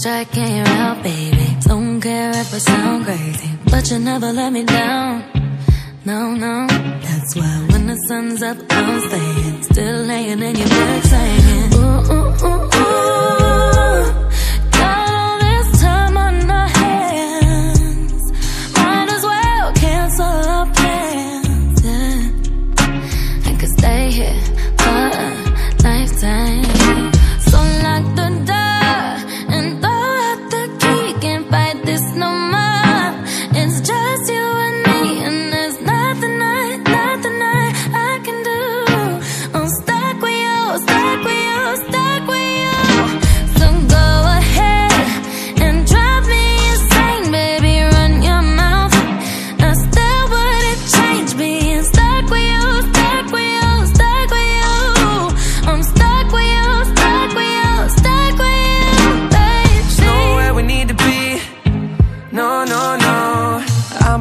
striking out, baby. Don't care if I sound crazy, but you never let me down. No, no, that's why when the sun's up, I'm staying. Still laying in your bed saying,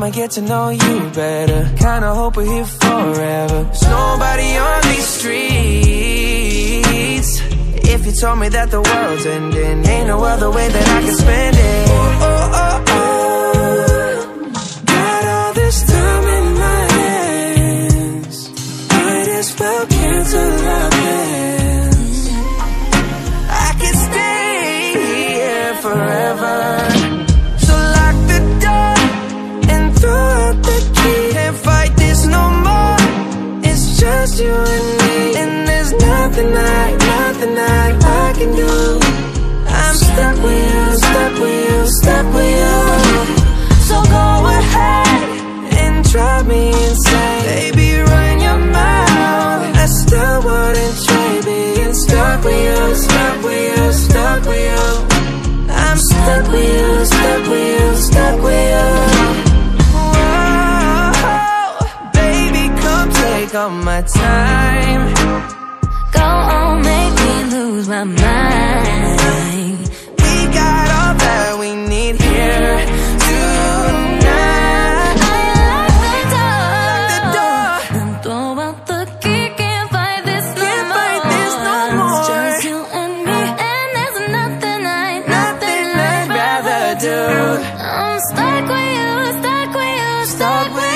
I'ma get to know you better. Kinda hope we're here forever. There's nobody on these streets. If you told me that the world's ending, ain't no other way that I can spend it. Oh, oh, oh, oh. Got all this time nothing I, nothing I, I can do. I'm stuck with you, stuck with you, stuck with you. So go ahead and drive me insane, baby. Run your mouth. I still wouldn't trade being stuck with you, stuck with you, stuck with you. I'm stuck with you, stuck with you, stuck with you. Whoa, baby, come take all my time. Oh, make me lose my mind. We got all that we need here tonight. I locked the door. And throw out the key Can't fight this no Can't more. fight this no more. It's just you and me And there's nothing I Nothing, I'd rather do. I'm stuck with you Stuck with you Stuck with